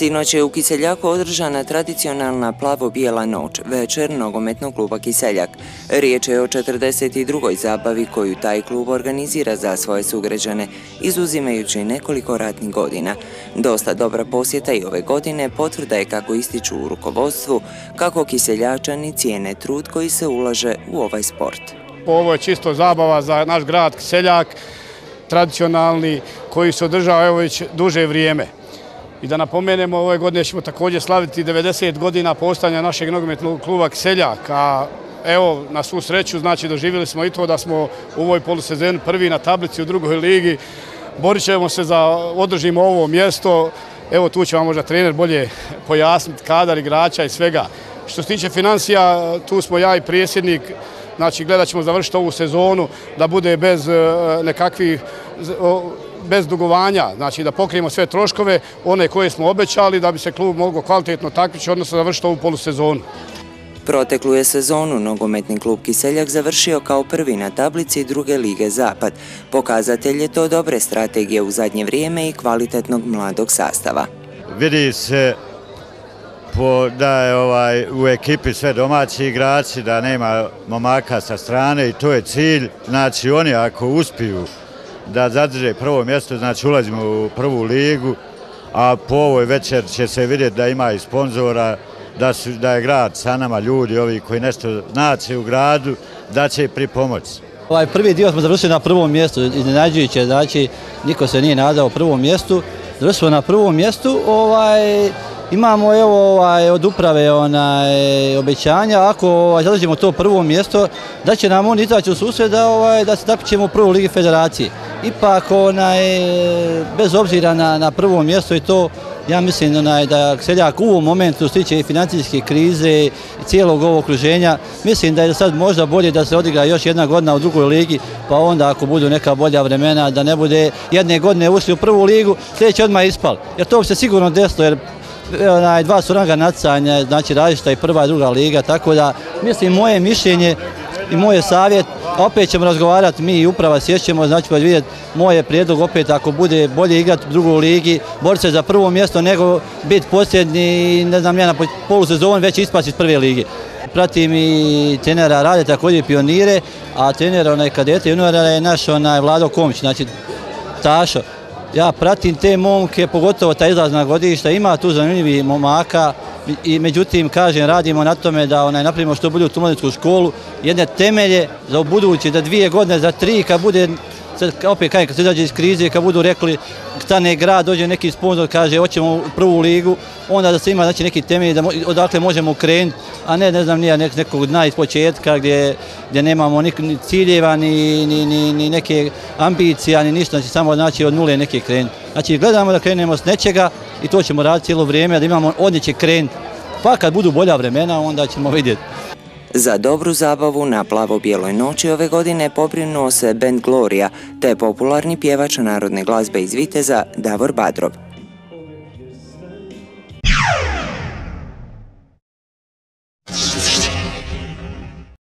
Sinoć je u Kiseljaku održana tradicionalna plavo-bijela noć, večer nogometnog kluba Kiseljak. Riječ je o 42. zabavi koju taj klub organizira za svoje sugrađane, izuzimajući nekoliko ratnih godina. Dosta dobra posjeta i ove godine potvrda je kako ističu u rukovodstvu, kako Kiseljačani cijene trud koji se ulaže u ovaj sport. Ovo je čisto zabava za naš grad Kiseljak, tradicionalni, koji se održava evo već duže vrijeme. I da napomenemo, ove godine ćemo također slaviti 90 godina postanja našeg nogometnog kluba Kseljak, a evo, na svu sreću, znači doživjeli smo i to da smo u ovoj polusezoni prvi na tablici u drugoj ligi. Borit ćemo se za održimo ovo mjesto. Evo tu će vam možda trener bolje pojasniti kadar igrača i svega. Što se tiče financija, tu smo ja i prijesjednik, znači gledat ćemo završiti ovu sezonu da bude bez e, nekakvih bez dugovanja, znači da pokrijemo sve troškove, one koje smo obećali da bi se klub mogao kvalitetno takvići, odnosno završiti ovu polusezonu. Proteklu je sezonu nogometni klub Kiseljak završio kao prvi na tablici druge lige Zapad. Pokazatelj je to dobre strategije u zadnje vrijeme i kvalitetnog mladog sastava. Vidi se da je ovaj, u ekipi sve domaći igrači, da nema momaka sa strane i to je cilj. Znači oni ako uspiju da zadrže prvo mjesto, znači ulazimo u prvu ligu, a po ovoj večer će se vidjeti da ima i sponzora, da je grad sa nama ljudi, ovi koji nešto znači u gradu, da će pripomoći. Ovaj prvi dio smo završili na prvom mjestu, iznenađujuće, znači niko se nije nadao prvom mjestu, završili na prvom mjestu, ovaj, Imamo evo ovaj, od uprave onaj, obećanja, ako ovaj, zadržimo to prvo mjesto, da će nam oni izaći u susred da, ovaj, da se takvićemo u prvoj ligi federacije. Ipak, onaj, bez obzira na, na prvo mjesto i to, ja mislim onaj, da seljak u ovom momentu stiče i financijske krize i cijelog ovog okruženja, mislim da je sad možda bolje da se odigra još jedna godina u drugoj ligi, pa onda ako budu neka bolja vremena, da ne bude jedne godine ušli u prvu ligu, sljedeće odmah ispal. Jer to bi se sigurno desilo, jer onaj, dva su ranga nacanja, znači različita i prva i druga liga, tako da mislim moje mišljenje i moj savjet, opet ćemo razgovarati mi i uprava sjećemo, znači pa vidjeti moje prijedlog opet ako bude bolje igrati u drugoj ligi, boriti se za prvo mjesto nego biti posljednji, ne znam ja, na polusezon već ispast iz prve ligi. Pratim i trenera rade također pionire, a trener onaj kadete juniora je naš onaj Vlado Komić, znači Tašo ja pratim te momke, pogotovo ta izlazna godišta, ima tu zanimljivi momaka i međutim, kažem, radimo na tome da onaj, napravimo što bolju tu školu, jedne temelje za budući, da dvije godine, za tri, kad bude opet kaj, kad se izađe iz krize, kad budu rekli stane grad, dođe neki sponsor, kaže hoćemo u prvu ligu, onda da se ima znači, neki temelj da odakle možemo krenuti, a ne, ne znam, nije nekog dna iz početka gdje, nemamo ni ciljeva, ni, neke ambicija, ni ništa, znači samo znači od nule neke krenuti. Znači gledamo da krenemo s nečega i to ćemo raditi cijelo vrijeme, da imamo od neće krenuti. Pa kad budu bolja vremena, onda ćemo vidjeti. Za dobru zabavu na plavo-bijeloj noći ove godine pobrinuo se band Gloria, te popularni pjevač narodne glazbe iz Viteza Davor Badrov.